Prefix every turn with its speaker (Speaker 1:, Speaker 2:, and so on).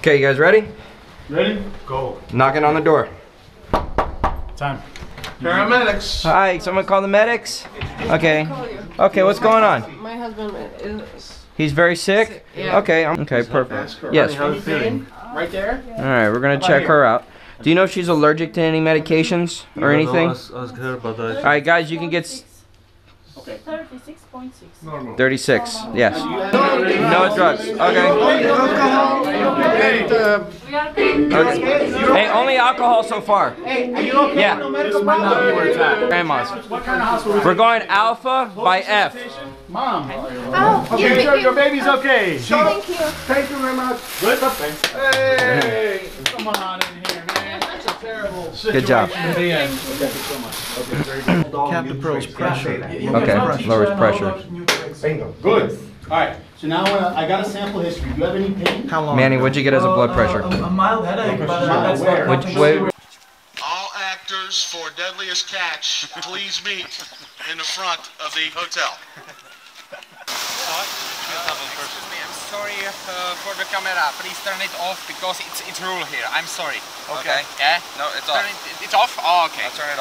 Speaker 1: Okay, you guys ready?
Speaker 2: Ready? Go.
Speaker 1: Knocking on the door.
Speaker 2: Time.
Speaker 3: Paramedics.
Speaker 1: Hi, someone call the medics? Okay. Okay, what's going on?
Speaker 4: My husband is.
Speaker 1: He's very sick?
Speaker 4: Yeah.
Speaker 1: Okay, I'm, okay, perfect. Yes.
Speaker 2: How you feeling?
Speaker 3: Right there.
Speaker 1: All right, we're gonna check her out. Do you know if she's allergic to any medications or anything? All
Speaker 5: Ask, ask her, but I
Speaker 1: right, guys, you can get
Speaker 3: Okay.
Speaker 6: 36.6.
Speaker 1: 36. Yes.
Speaker 3: No
Speaker 1: No drugs. Okay.
Speaker 3: And, uh,
Speaker 6: We are paying.
Speaker 1: Okay. Hey, only alcohol so far.
Speaker 3: hey, are you okay?
Speaker 1: Yeah.
Speaker 3: No medical problem?
Speaker 1: Grandma's.
Speaker 2: What kind of hospital?
Speaker 1: We're going Alpha by F.
Speaker 2: Mom.
Speaker 6: Oh,
Speaker 2: Okay,
Speaker 6: here,
Speaker 2: your,
Speaker 6: here.
Speaker 2: your baby's okay.
Speaker 6: Thank you.
Speaker 3: Thank you very much.
Speaker 2: Good.
Speaker 3: Hey.
Speaker 2: Come on in here, man. That's a terrible
Speaker 1: Good job.
Speaker 2: situation to be in.
Speaker 5: Captain Pearl's pressure.
Speaker 1: Okay, lowers pressure.
Speaker 3: Bingo.
Speaker 2: Good. All right. So now uh, I got a sample history. Do you have any pain?
Speaker 5: How long?
Speaker 1: Manny, what'd you get as a blood pressure?
Speaker 5: A, a mild headache, but uh,
Speaker 2: Mild
Speaker 5: that's
Speaker 2: where?
Speaker 1: Which way?
Speaker 7: All actors for Deadliest Catch, please meet in the front of the hotel.
Speaker 8: Excuse I'm sorry uh, for the camera. Please turn it off because it's it's rule here. I'm sorry. Okay. Yeah. No, it's off. Turn it, it's off. Oh, okay. I'll turn it off.